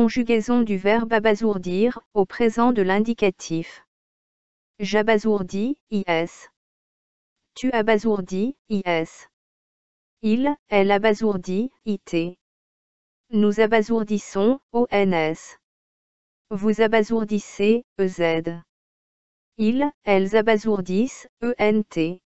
Conjugaison du verbe abasourdir, au présent de l'indicatif. J'abasourdis, is. Tu abasourdis, is. Il, elle abasourdit, it. Nous abasourdissons, ons. Vous abasourdissez, ez. Ils, elles abasourdissent, ent.